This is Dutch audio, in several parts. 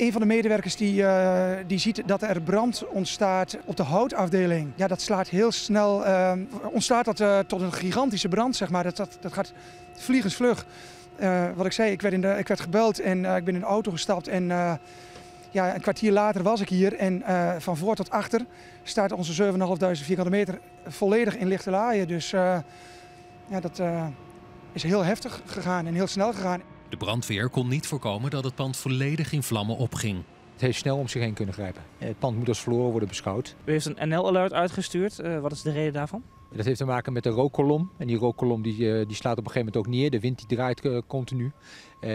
een van de medewerkers die, uh, die ziet dat er brand ontstaat op de houtafdeling. Ja, dat slaat heel snel, uh, ontstaat dat uh, tot een gigantische brand, zeg maar. Dat, dat, dat gaat vliegensvlug. wat ik zei, ik werd, in de, ik werd gebeld en ik ben in de auto gestapt en ja, een kwartier later was ik hier en van voor tot achter staat onze 7.500 vierkante meter volledig in lichte laaien. Dus ja, dat is heel heftig gegaan en heel snel gegaan. De brandweer kon niet voorkomen dat het pand volledig in vlammen opging. Het heeft snel om zich heen kunnen grijpen. Het pand moet als verloren worden beschouwd. U heeft een NL-alert uitgestuurd. Uh, wat is de reden daarvan? Dat heeft te maken met de rookkolom. En die rookkolom die, uh, die slaat op een gegeven moment ook neer. De wind die draait uh, continu.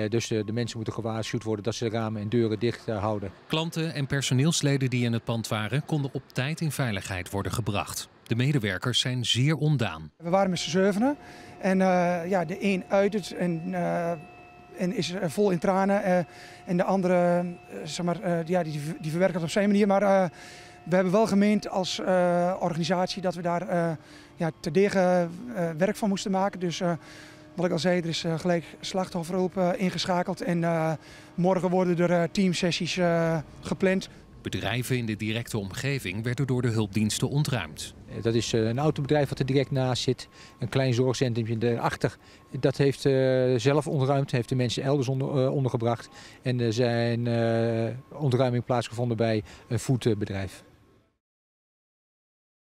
dus de mensen moeten gewaarschuwd worden dat ze de ramen en deuren dicht houden. Klanten en personeelsleden die in het pand waren... konden op tijd in veiligheid worden gebracht. De medewerkers zijn zeer ondaan. We waren met z'n zevenen. En ja, de een uit het en en is vol in tranen. Eh, en de andere, eh, zeg maar, eh, ja, die, die verwerkt het op zijn manier. Maar we hebben wel gemeend als organisatie dat we daar ja, terdege werk van moesten maken. Dus wat ik al zei, er is gelijk slachtofferhulp ingeschakeld. En morgen worden er teamsessies gepland. Bedrijven in de directe omgeving werden door de hulpdiensten ontruimd. Eh, dat is eh, een autobedrijf wat er direct naast zit. Een klein zorgcentrum erachter. Dat heeft uh, zelf ontruimd, heeft de mensen elders onder, uh, ondergebracht. En er zijn ontruiming plaatsgevonden bij een voetbedrijf.